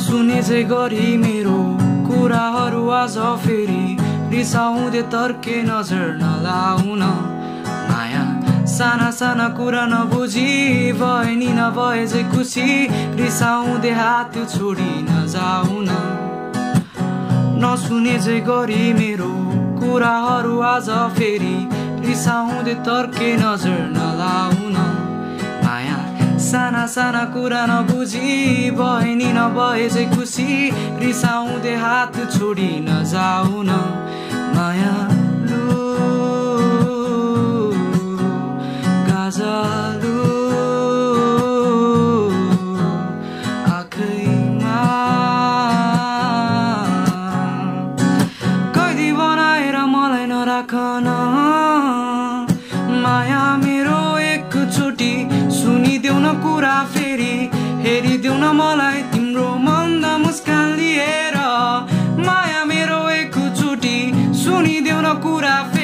नसुने गरी मेरो कुराहरू आज फेरि रिसाउँदै तर्के नजर नलाउन। माया साना साना कुरा नबुझी भए नि नभए चाहिँ खुसी रिसाउँदै हात छोडी नजाउन। नसुने चाहिँ गरी मेरो कुराहरू आज फेरि रिसाउँदै तर्के नजर नलाउन। साना साना कुरा नबुझी भए नि नभए चाहिँ खुसी रिसाउँदै हात छोडी नजाउन माया लु गाजालु आँखैमा कैदी बनाएर मलाई नराखन माया कुरा फेरि हेरिदेऊ न मलाई तिम्रो मन्द मुस्कान लिएर माया मेरो एकचोटि सुनिदेऊ न कुरा फेरि